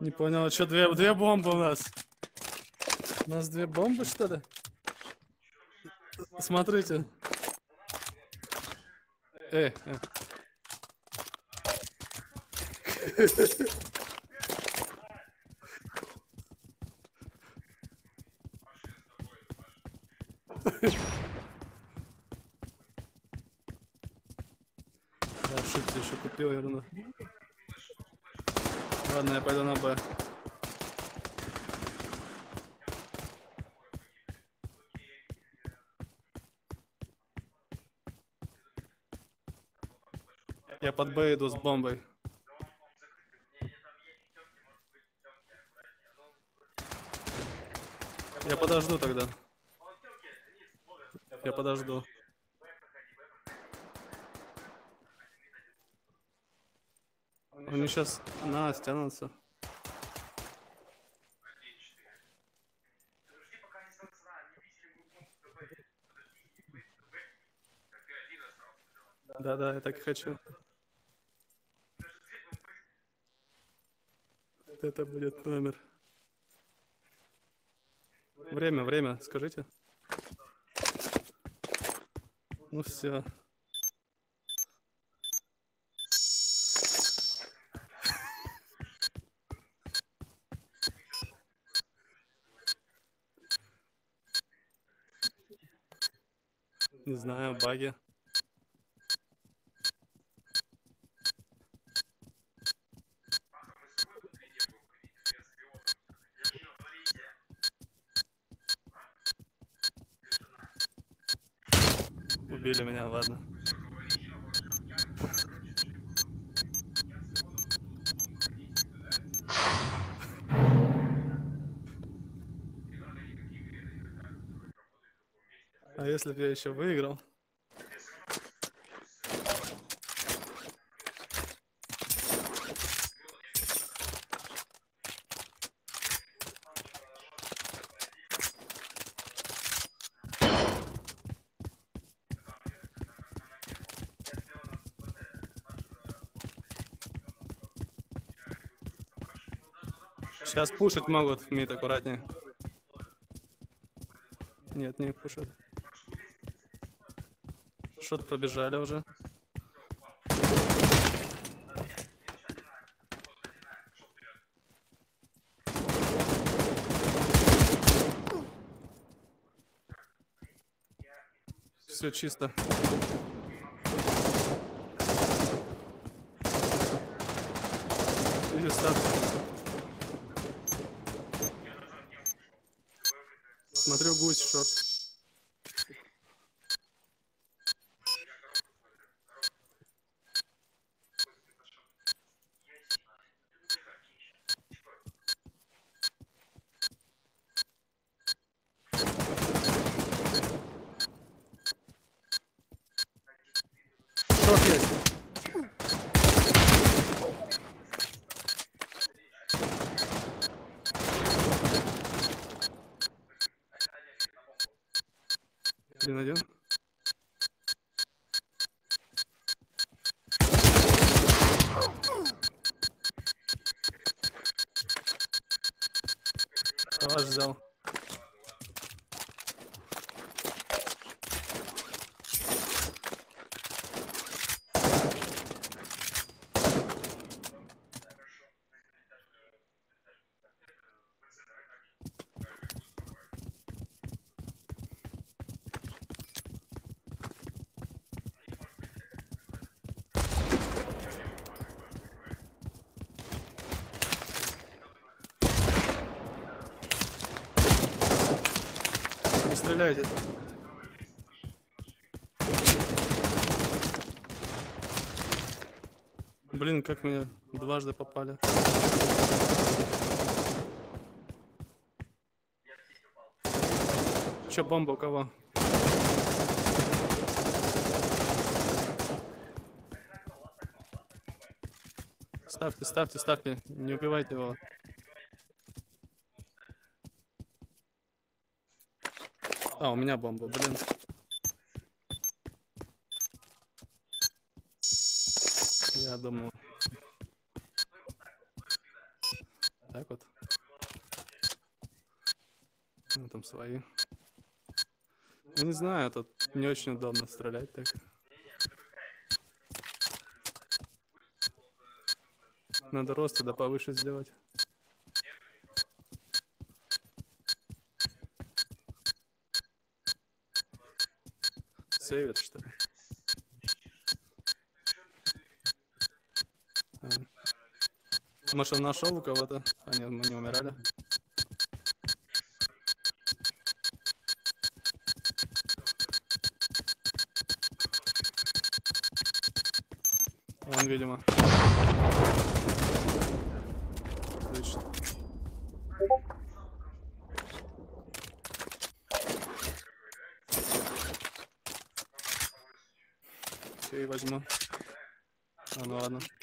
Не понял, а что, две, две бомбы у нас? У нас две бомбы, что ли? Смотрите. Эй, э. Я ошибся, еще купил ерунду. Ладно, я пойду на Б. Я под Б иду с бомбой. Я подожду тогда. Я подожду. Они сейчас на стянутся. Да, да, я так и хочу. Вот Это будет номер. Время, время, скажите. Ну все. Знаю, баги. Убили меня, ладно. Если бы я еще выиграл? Сейчас пушить могут, мид аккуратнее. Нет, не пушат. Что-то побежали уже. Все чисто. Калаш Не стреляйте. Блин, как меня дважды попали. Че, бомба у кого? Ставьте, ставьте, ставьте. Не убивайте его. А, у меня бомба, блин. Я думал. Так вот. Ну, там свои. Ну, не знаю, тут не очень удобно стрелять так. Надо рост туда повыше сделать. Сейвит, что ли? А. Может, он нашел у кого-то? А нет, мы не умирали. Он, видимо. Отлично. Окей, возьму. А, ну ладно. Зашел.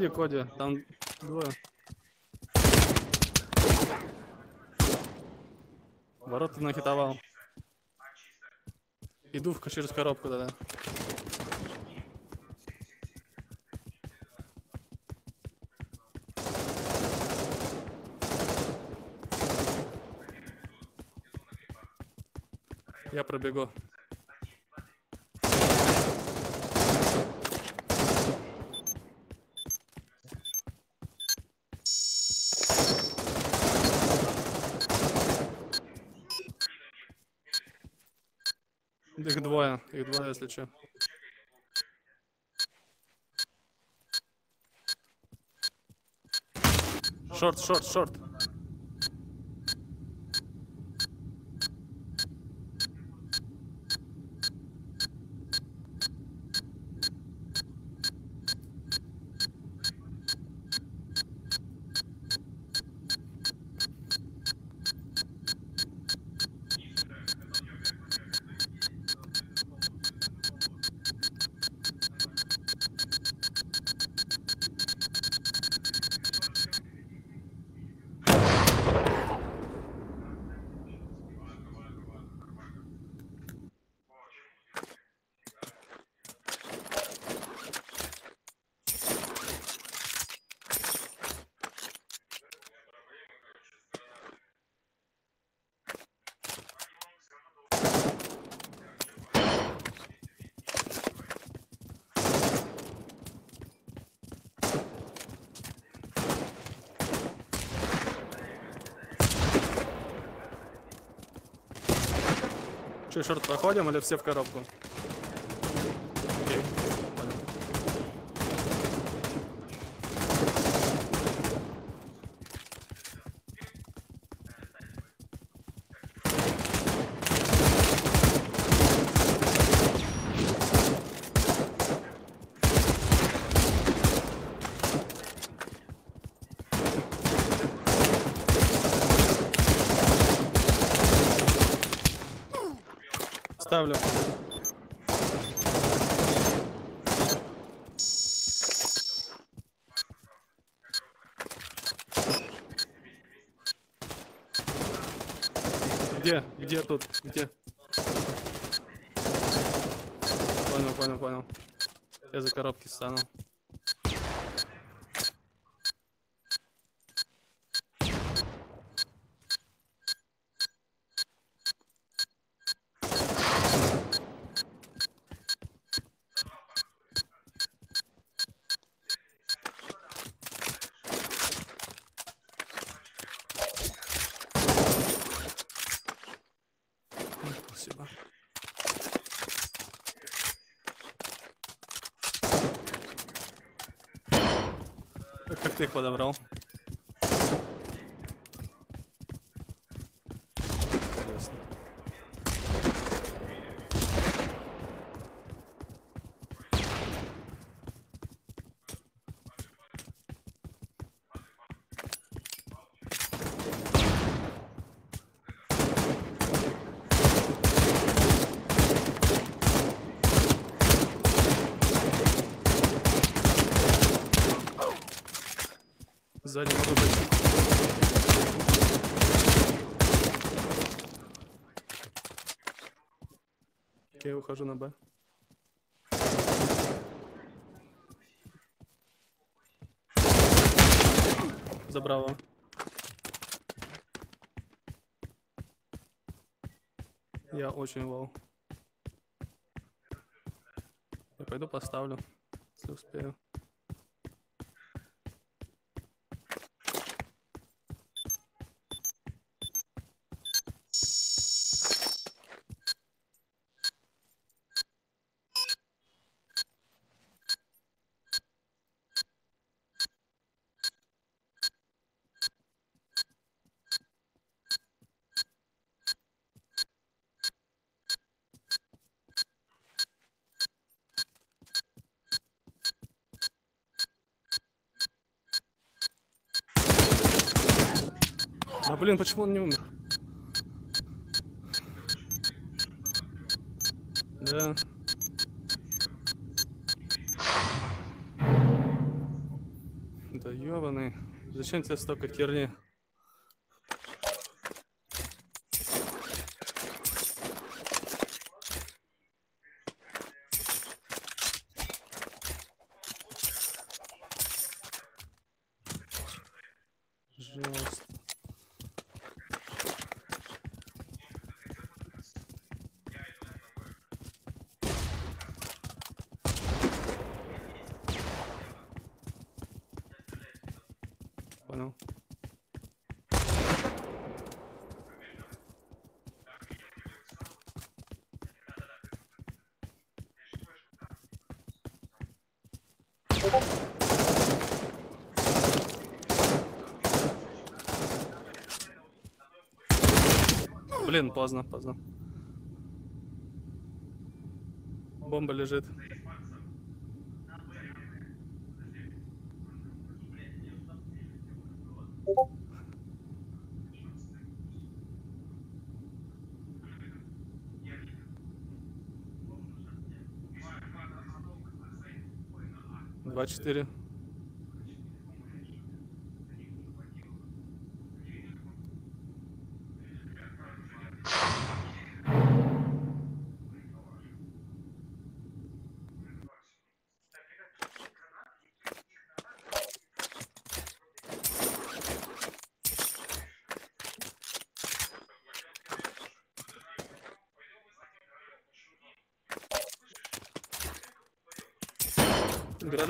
Отходи, Коди, там двое. Ворота нахитовал. Иду в, через коробку тогда. Я пробегу. Их двое, если что. Че, шорт проходим или все в коробку? Ставлю. Где? Где тут? Где? Понял, понял, понял. Я за коробки стану. Ой, Спасибо. Как, как ты их подобрал? Интересно. Сзади могу быть. Я ухожу на B. Забрало. Я очень low. Я пойду поставлю, если успею. Блин, почему он не умер? Да. Да ёбаный. Зачем тебе столько херни? Жесть. Понял. Блин, поздно, поздно. Бомба лежит. Два четыре.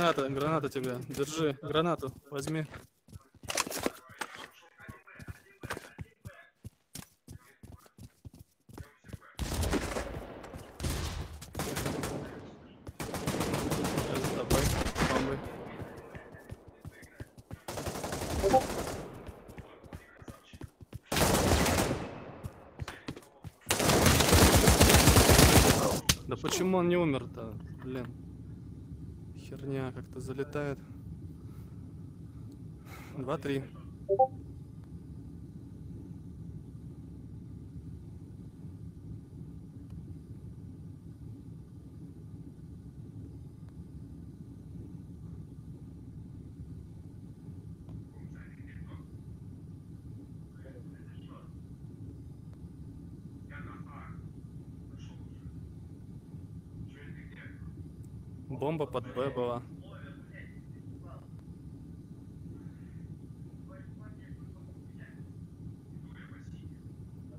Граната, граната тебе. Держи, гранату возьми. Да почему он не умер-то? Херня как-то залетает. Два-три. Бомба под Б была.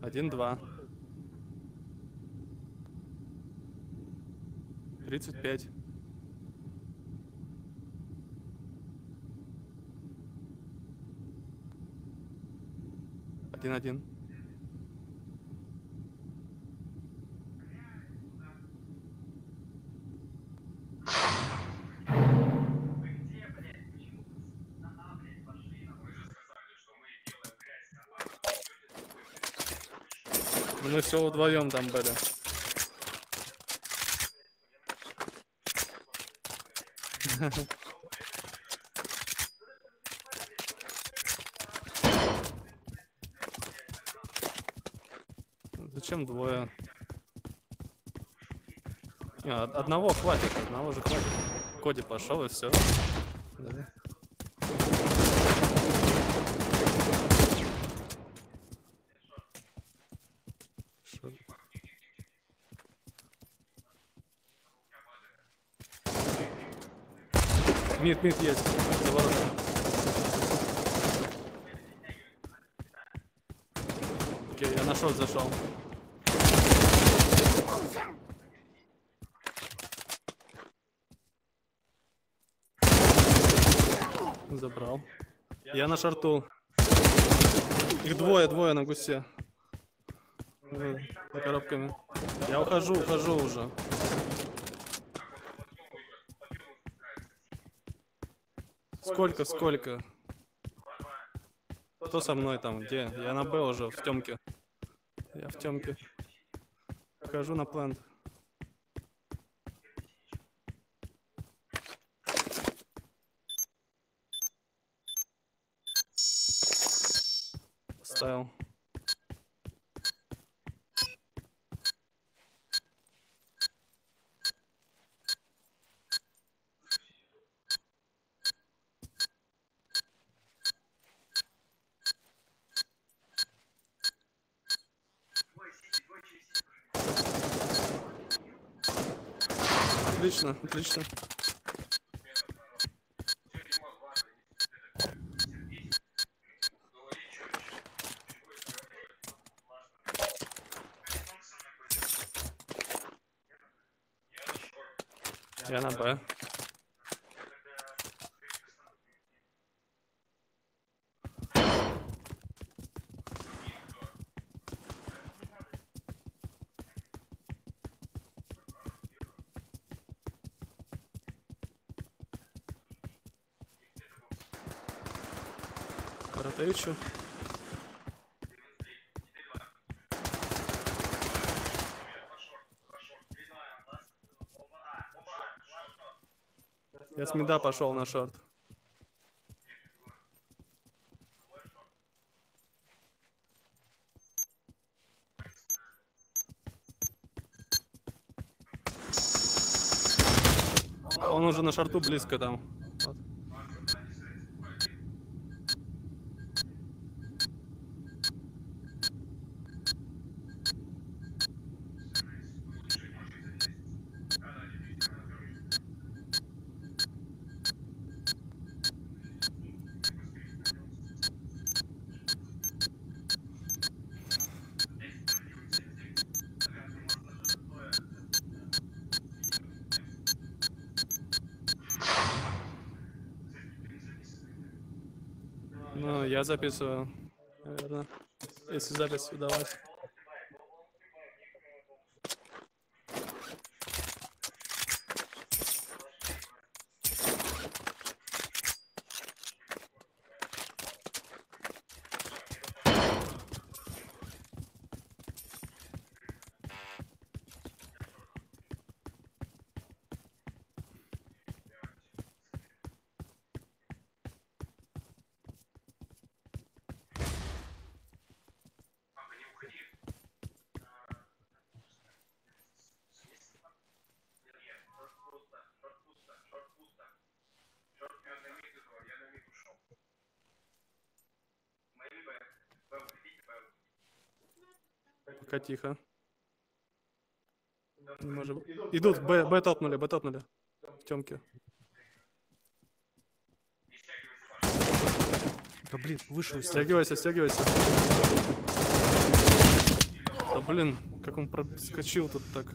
Один-два. Тридцать пять. Один-один. Мы все вдвоем там были. Зачем двое? Не, од- одного хватит, одного же хватит. Коди пошел и все. Мид, мид есть. Окей, я на шорт зашел. Забрал. Я на шарту. Их двое, двое на гусе. За коробками. Я ухожу, ухожу уже. Сколько, сколько? Кто со мной там? Где? Я на Б уже, в темке. Я в темке. Хожу на плент. Отлично, отлично. Я на Б. Каратевичу. Я с меда пошел на шорт. Он уже на шарту близко там. Я записываю, наверное. Если запись удалась. Пока тихо. Не можем. Идут, Б, Б топнули, Б топнули. В темке. Да блин, вышел Стягивайся, стягивайся. Да блин, как он проскочил тут так.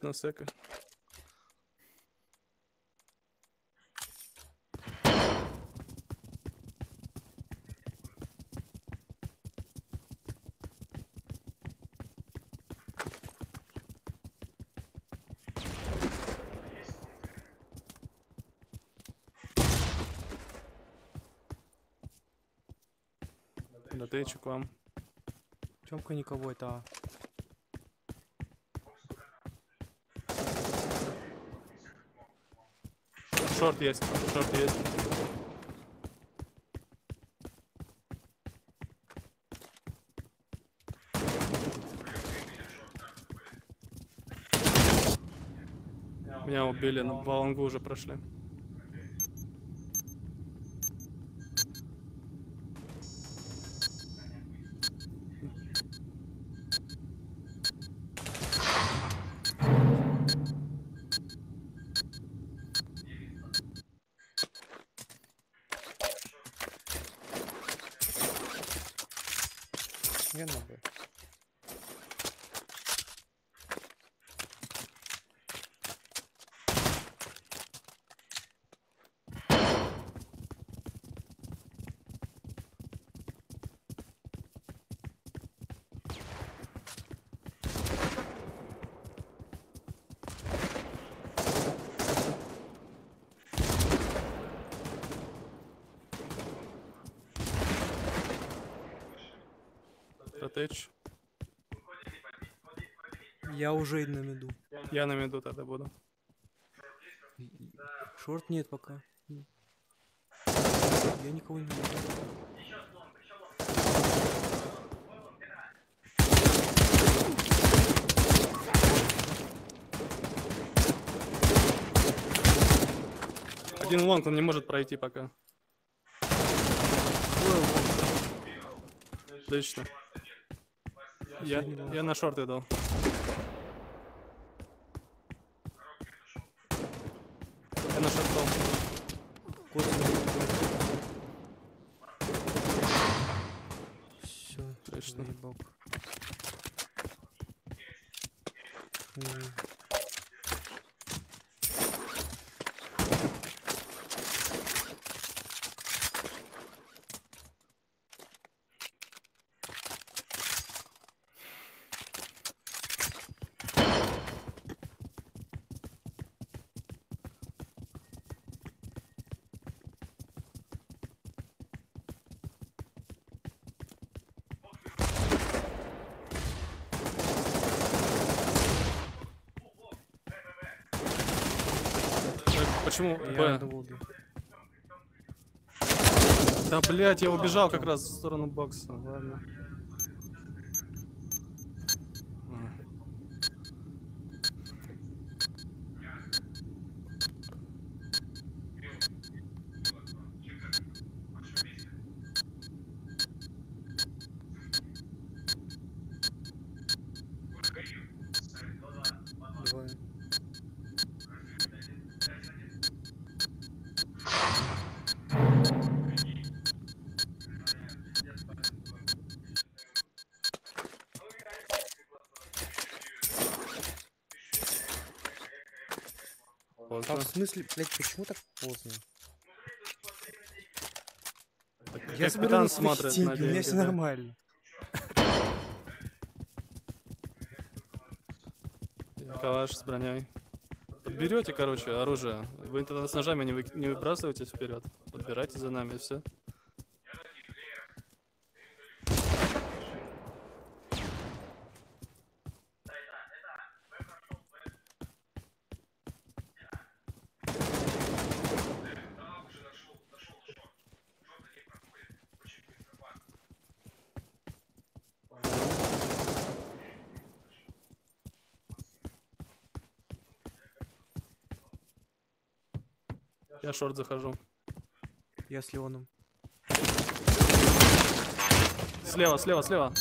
На? Да ты к вам. Тёмка никого это. Шорт есть, шорт есть. Меня убили, на Валангу уже прошли. Протеч. Я уже на меду. Я на меду тогда буду. Шорт нет пока. Я никого не вижу. Один лонг, он не может пройти пока. Отлично. Я, я на шорт иду. Я на шортом. Кот Все, Точно. заебал. М, Э, Почему Я Б? убил. Да, блять, я убежал как раз в сторону бокса. Ладно. Смысле, блядь, почему так поздно? Я Капитан смотрит деньги, на у меня все да. нормально. Калаш с броней. Подберете, короче, оружие. Вы тогда с ножами не, вы... не выбрасываетесь вперед. Подбирайте за нами, все. Шорт захожу. Я с Леоном. Слева, слева, слева.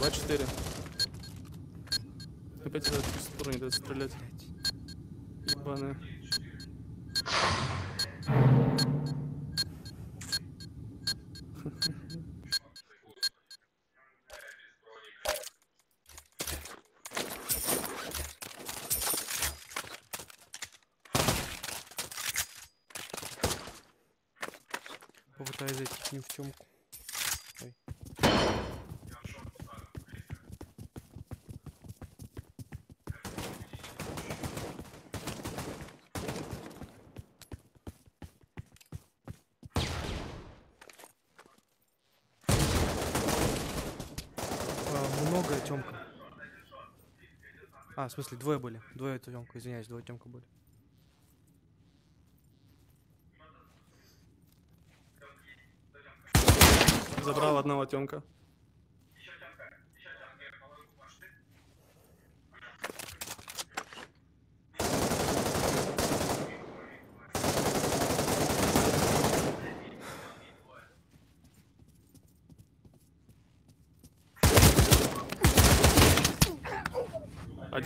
2-4. Опять в эту сторону не дает стрелять. Ебаные. Попытаюсь зайти к ним в темку. Ой. А, в смысле, двое были. Двое Тёмка, извиняюсь, двое Тёмка были. Забрал одного Тёмка.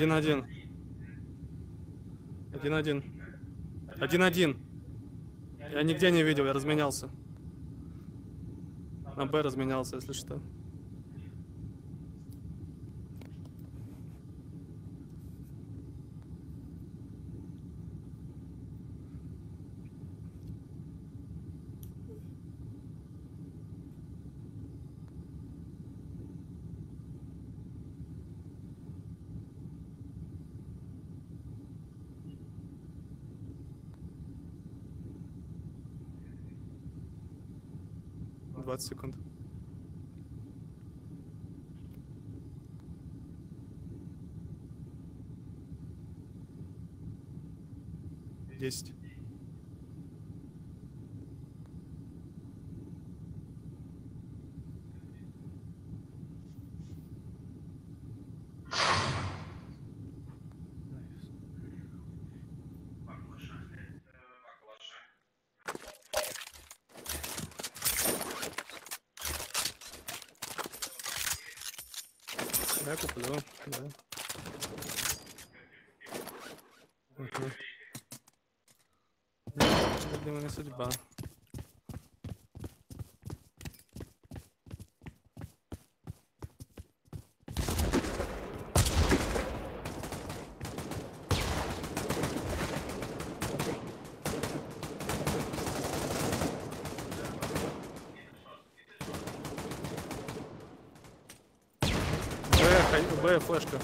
Один-один. Один-один. Один-один. Я нигде не видел, я разменялся. На Б разменялся, если что. Двадцать секунд. Десять. Я куплю, да. Угу. Видимо, не судьба. Б, флешка.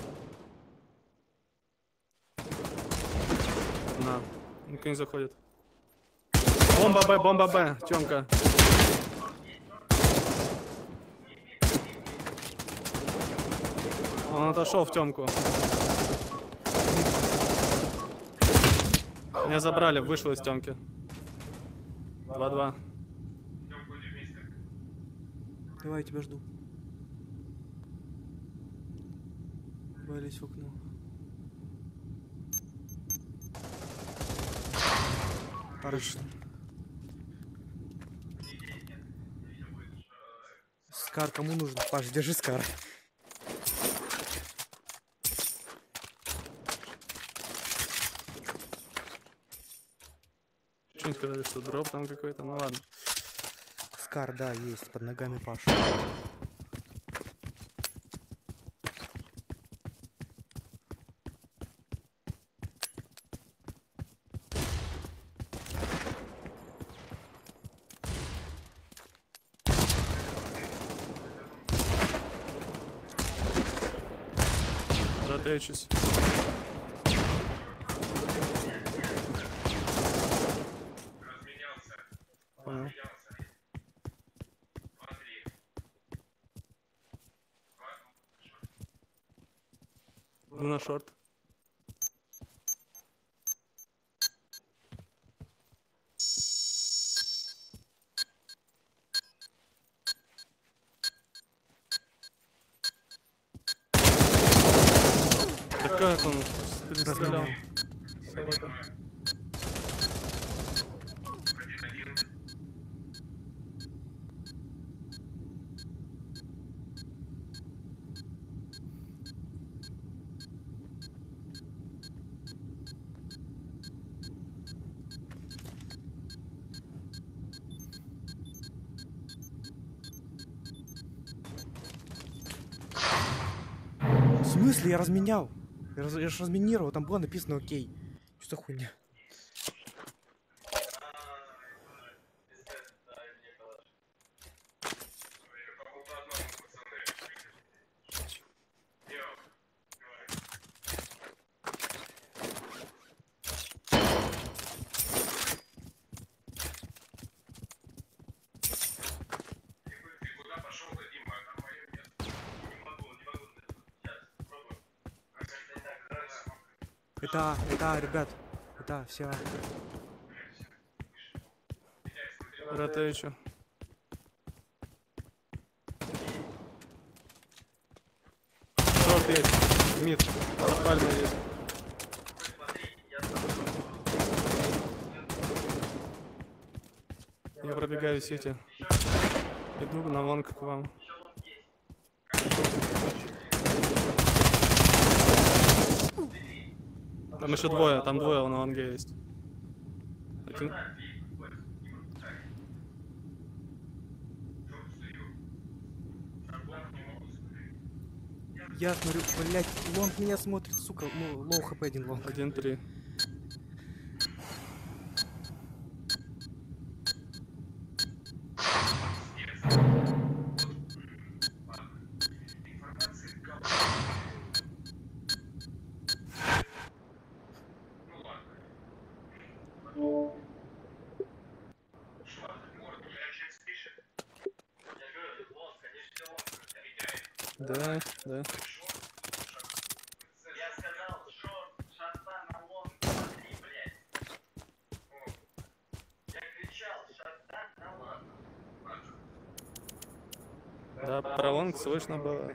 На. Никто не заходит. Бомба Б, бомба Б, Тёмка. Он отошел в Тёмку. Меня забрали, вышел из Тёмки. 2-2. Давай, я тебя жду. Вались в окно. Хорошо. Скар кому нужен? Паш, держи Скар. Что-нибудь сказали, что дроп там какой-то, ну ладно. Скар, да, есть, под ногами Паш. Затечусь. Понял. Ну на шорт. Я разменял. Я, же разминировал, там было написано окей. Что за хуйня? Это, это, ребят. Это все. Ротейчу. Шорт есть. Мид. Пальма есть. Я пробегаю сети. Иду на лонг к вам. Там еще двое, там двое на long е есть. Один. Я смотрю, блять, long меня смотрит, сука. Ну, low HP один long. Один три. Да, да. Да, про лонг слышно было.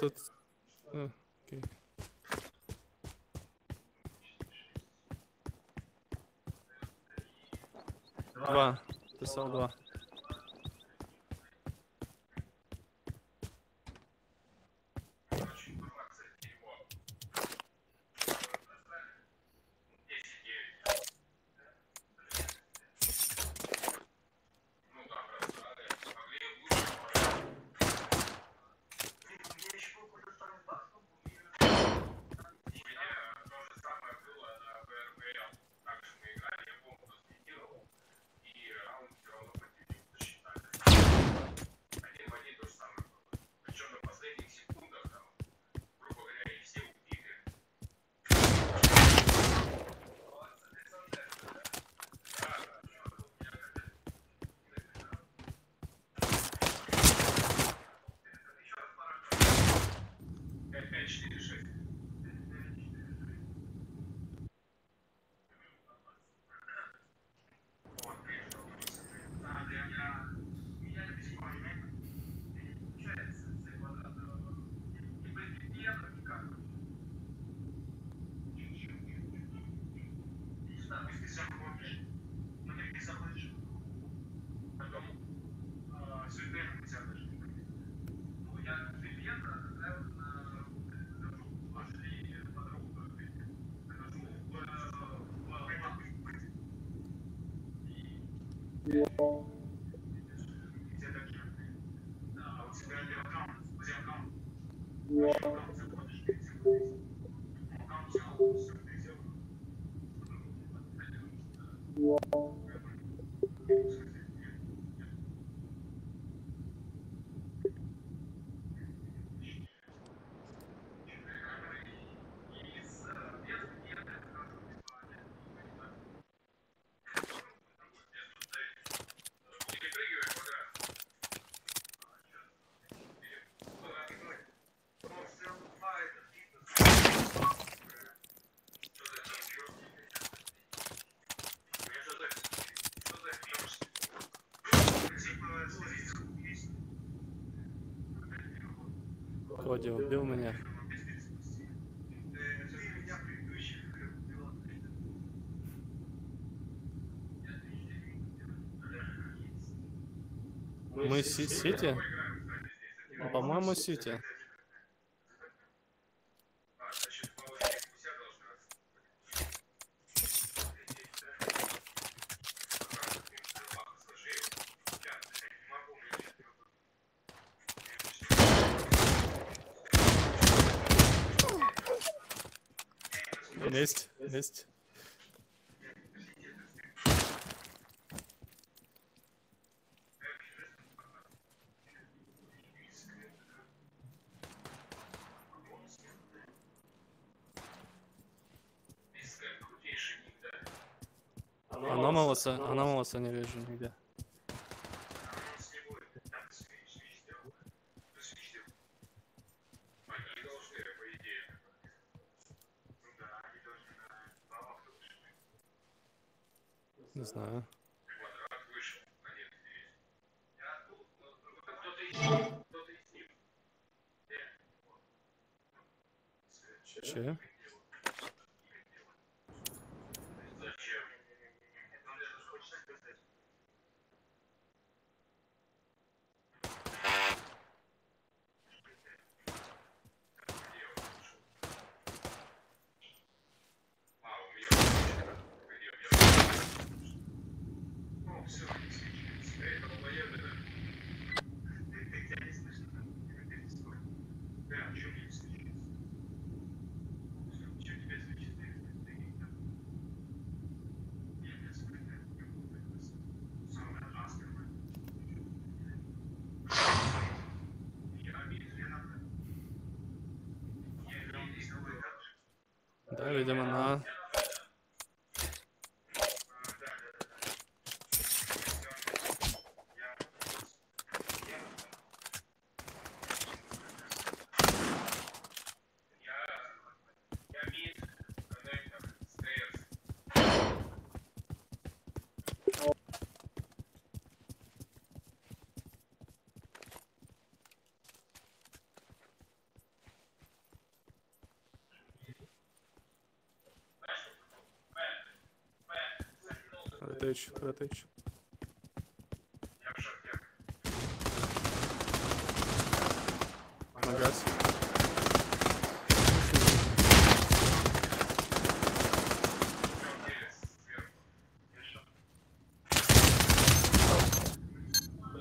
Тут... а, окей. Два. Писал два. Коди убил меня. Мы Си- Сити? По-моему, Сити. Есть, есть. Аномалоса, аномалоса не вижу нигде. Не знаю. Че? Да, видимо, на... Кратыч, кратыч. Магаз.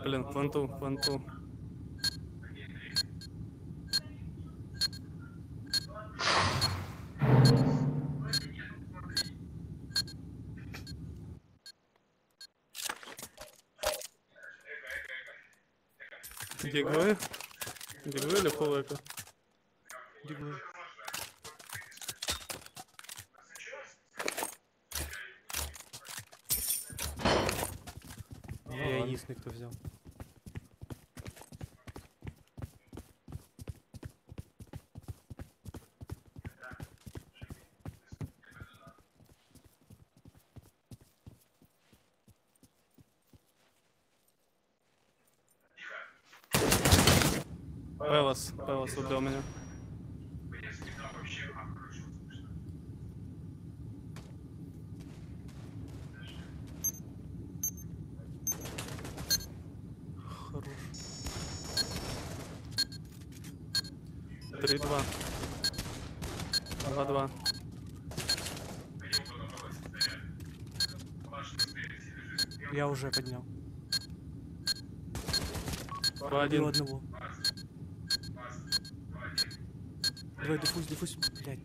Блин, планту, планту. Дигвы? Дигвы или? Дигвы. Ну, Я ладно. единственный, кто взял. Пелос убил меня. Хорош. Три, два. Два, два. Я уже поднял. Два, один. одного. Дефуз, блядь.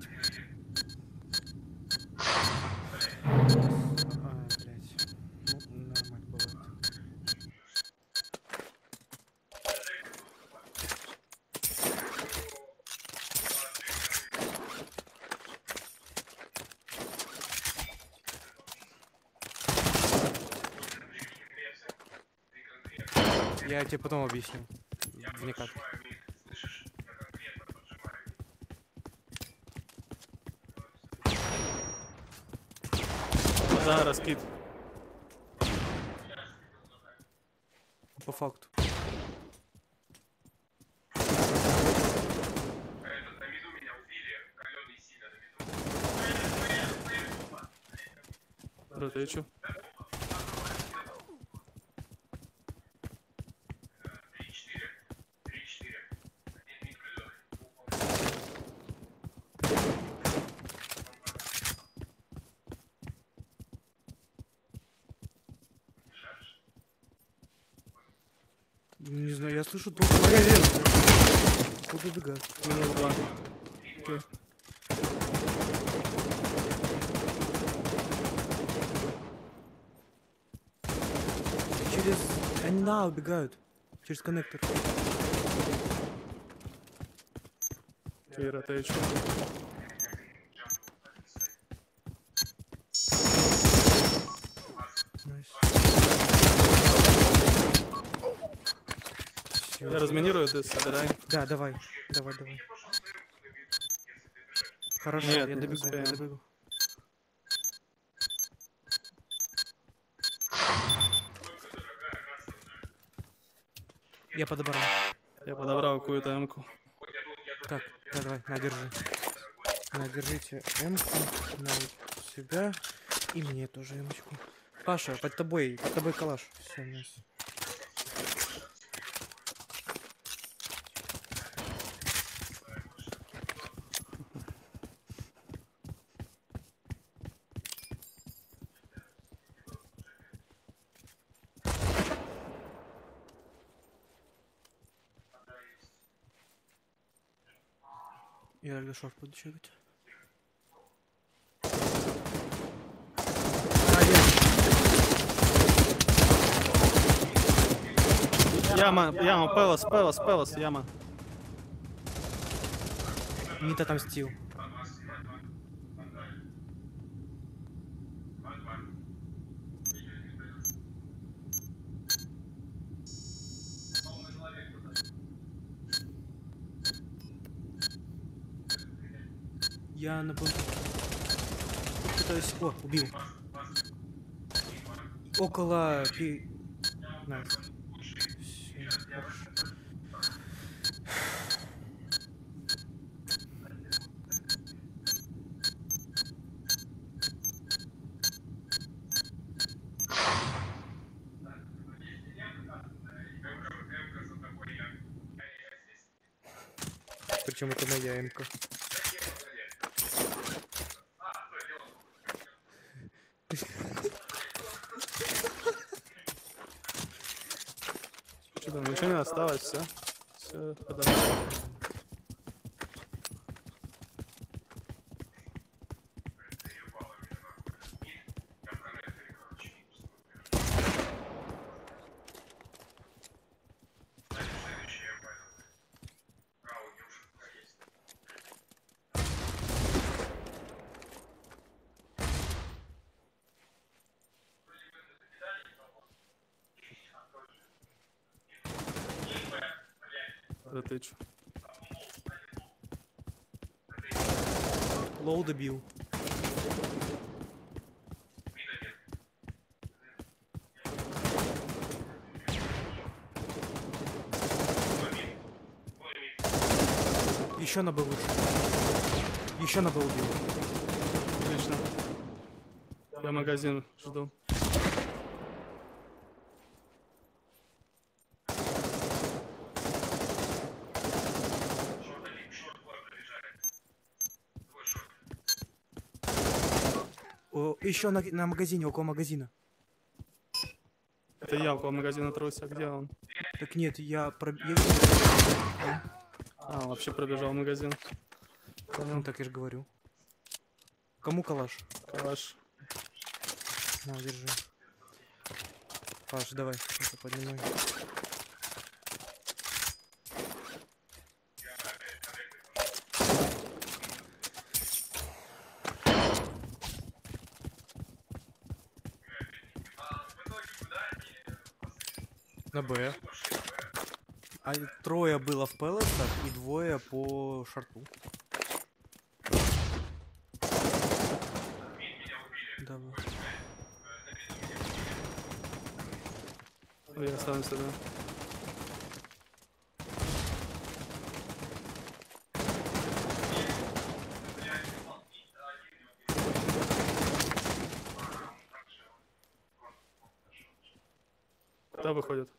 А, блядь. Ну, нормально бывает. Я тебе потом объясню. Вне Да, раскид. По факту. Ротечу. Не слышу труп. Магазин. Буду бегать. Минус два. Okay. Через... Они на убегают. Через коннектор. Ты ротаешь. Ты собирай. Да, давай. Давай, давай. Хорошо, Нет, я добегу, я добегу. Я подобрал. Я подобрал какую-то эмку. Так, да, давай, на, держи. На, держите эмку, на себя и мне тоже эмочку. Паша, под тобой, под тобой калаш. Все, найс. Я тогда шорт буду чекать. Яма, яма, пелос, пелос, пелос, яма. Мид отомстил. Я на бомбе. Пытаюсь... О, убил. Около... пи- Найс. Всё, хорошо. Причем это моя МК. Что там, ничего не осталось, все. Все, подобрал. Ротейчу. Лоу добил. Еще на Б вышел. Еще на Б убил. Отлично. Я магазин жду. О, еще на, на магазине, около магазина. Это я около магазина труся. Где он? Так нет, я про... я- А, вообще пробежал магазин. Ну, так я же говорю. Кому калаш? Калаш. На, держи. Паш, давай, это поднимай. Б. А трое было в пелосах и двое по шарту. Давай. Ой, я останусь тогда. Куда выходит?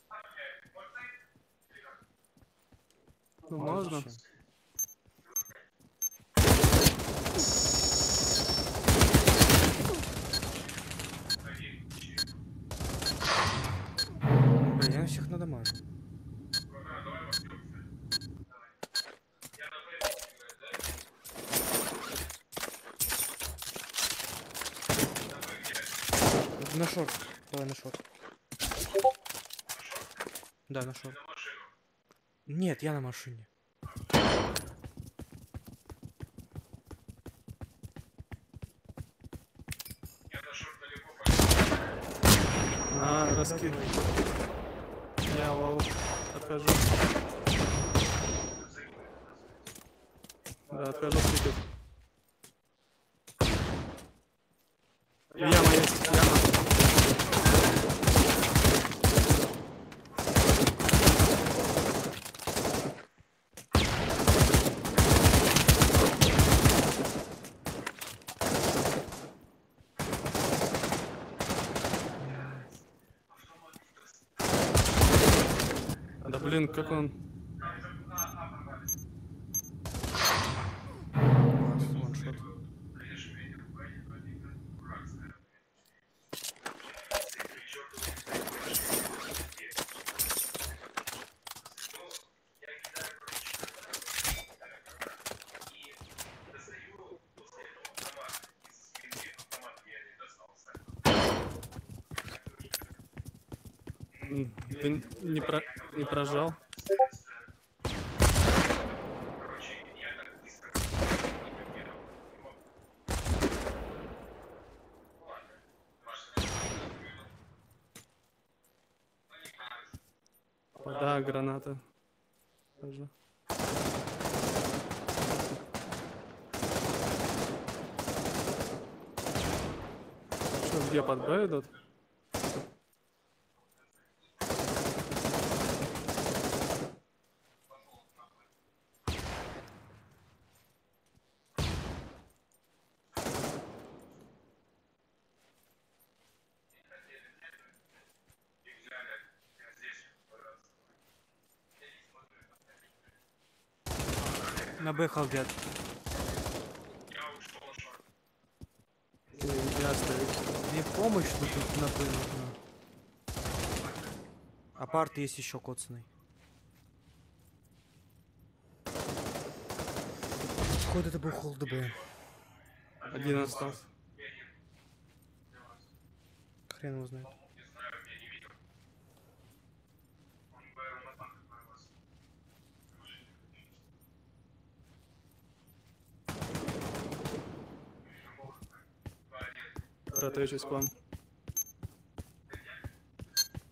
Ну, можно. Зачем? Блин, я всех надамажу. На шорт. Давай на шорт. Да, нашел. Нет, я на машине. На, раскид. Я лол. Отхожу. Да, отхожу в блин, как он... Класс, ваншот. м, ты не, про... не прожал. Да, граната. Тоже. Что, где под Б идут? На Б халдят. Мне помощь тут тут на Б нужна. Апарт есть еще коцанный. Какой это был холд Б? Один остался. Хрен его знает. Протечусь к вам.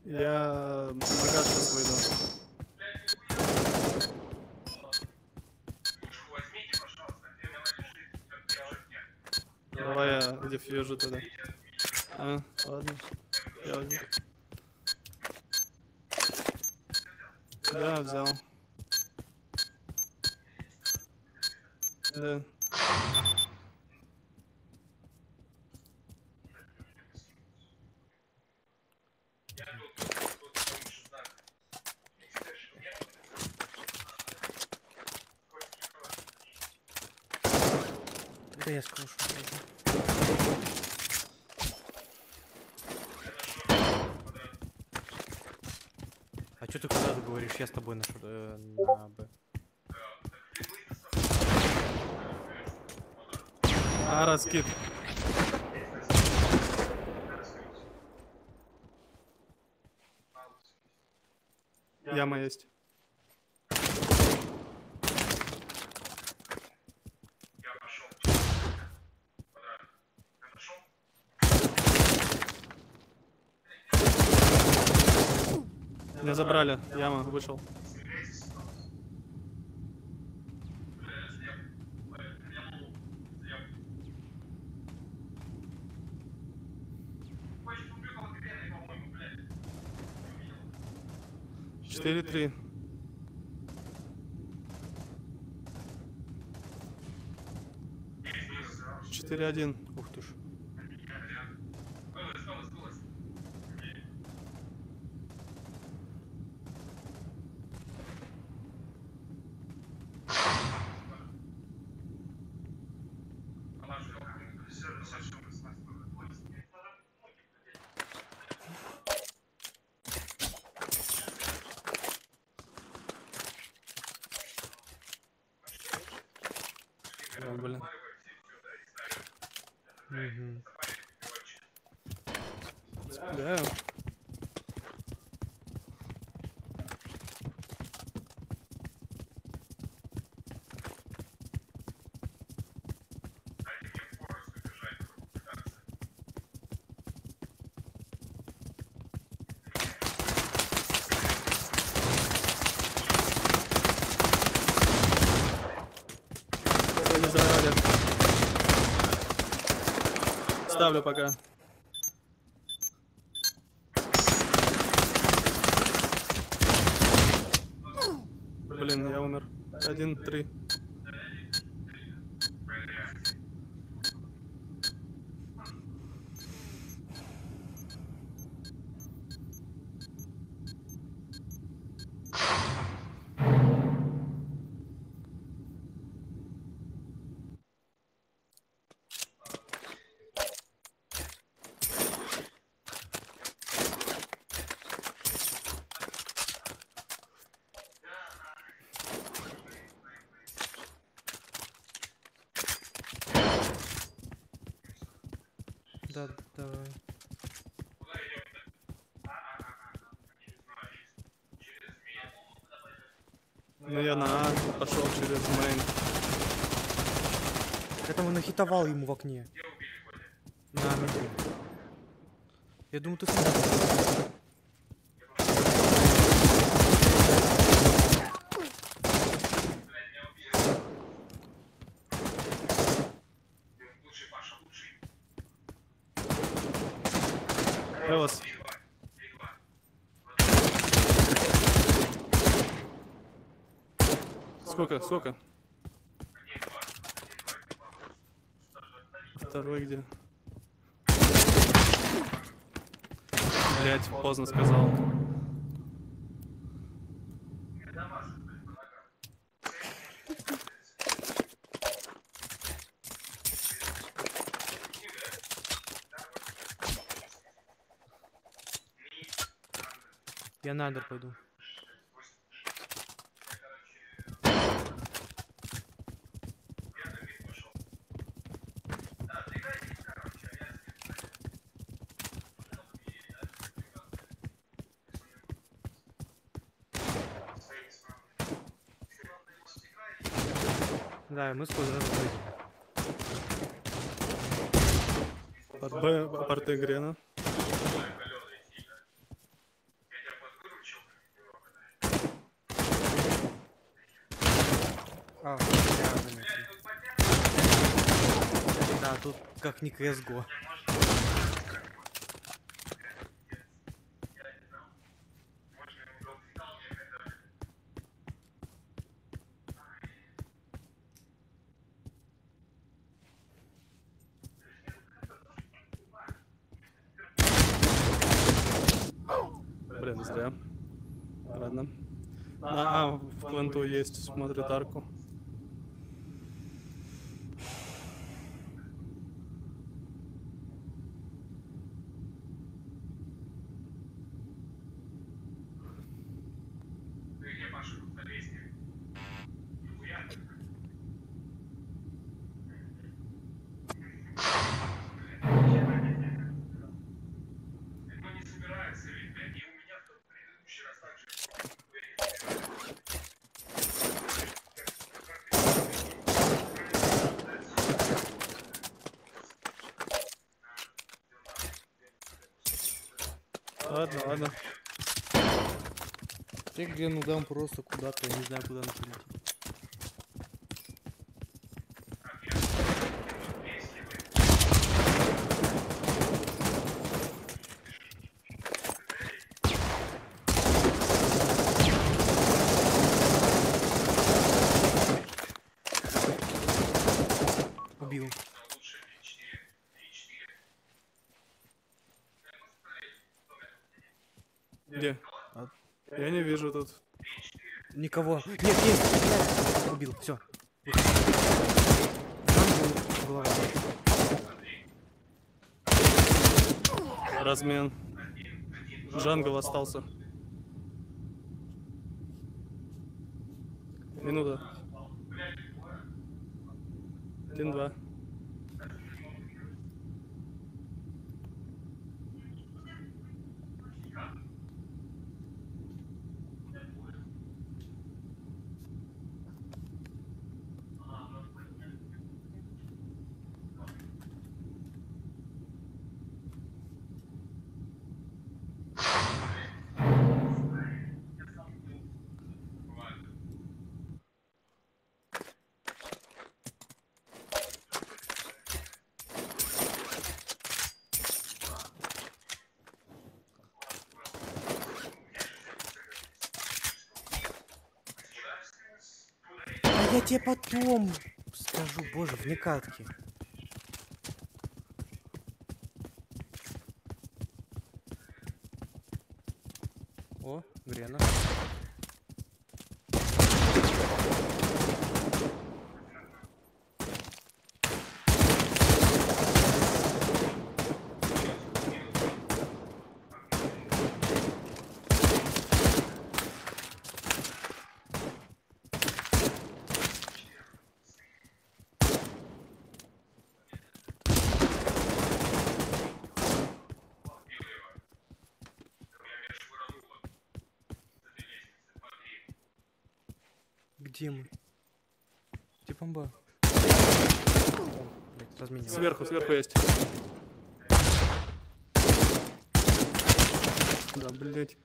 Я багаж сейчас выйду. Давай я дефьюжу тогда. А, ладно. Я возьму. Да, взял. Да. Да я скажу. А что ты куда говоришь? Я с тобой на, э, на Б. А, раскид. Яма есть. Меня забрали. Яма, вышел. Четыре три. Четыре один. Ух ты ж. О, блин. Мгм. Да. сзади. Ставлю пока. Блин, я умер. Один, три. Да, давай. Ну я на А пошел через мейн. Нахитовал ему в окне. На меду. Я думаю, ты сам. Сколько, сколько? Второй где? Блять, поздно сказал. Я на пойду. Да, мы скоро разбудим. Под Б, порты Грена. А. Да, тут как не CSGO. Блин, зря. Ладно. А, а, в пленту есть, смотрит арку. Ладно, ладно. Я где ну дам просто куда-то, не знаю, куда надо полететь. Убил. Где? Я не вижу тут. Никого. Нет, есть. Убил. Все. Размен. Джангл остался. Минута. Один-два. Тебе потом скажу, боже, вне катки. О, Грена. Где мы? Где бомба? Блять. Сверху, сверху есть. Да, блять.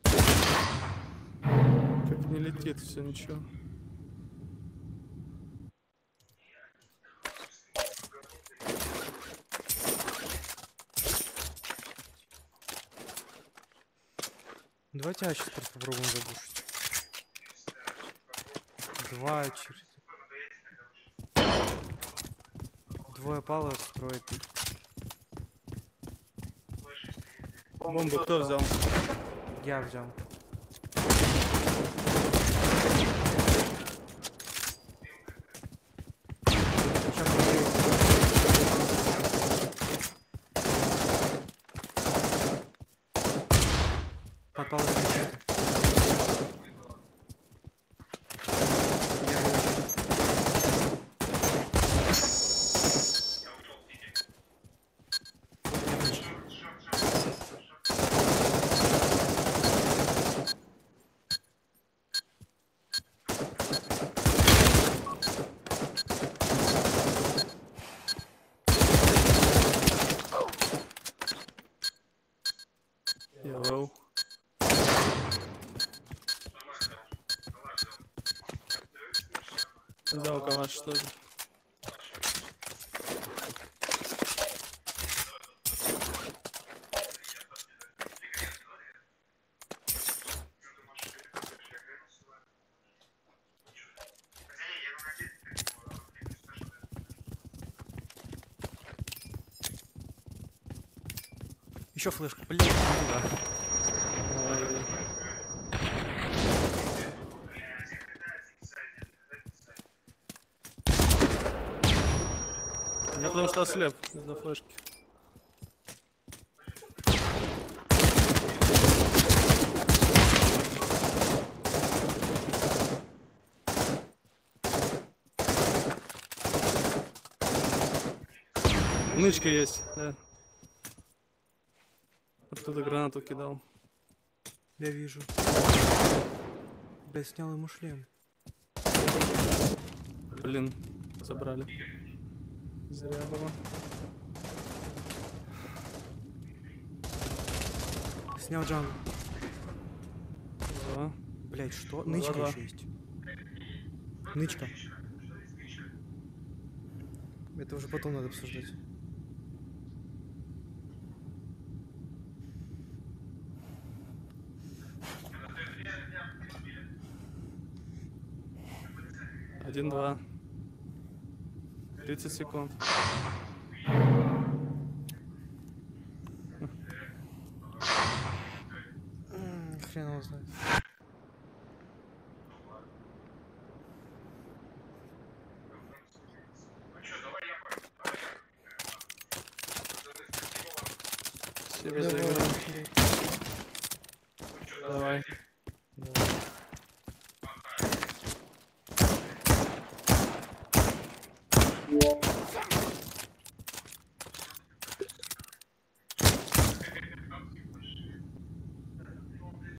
Как не летит все, ничего. Давайте А сейчас просто попробуем задушить. Два через... Двое пало строит. Бомбу кто взял? Я взял. Щас подберу. Попалась защита. Я вылечу. Я вылечу. Я лоу. Калаш что ли? Еще флешка, блин, да. Ай, Что ослеп из-за флешки. Нычка есть, да. Оттуда гранату кидал. Я вижу. Бля, снял ему шлем. Блин, забрали. Зря было. Снял джангл. Да. Блять, что? Ну, Нычка да-да. еще есть. Нычка. Это уже потом надо обсуждать. Один-два. 30 секунд.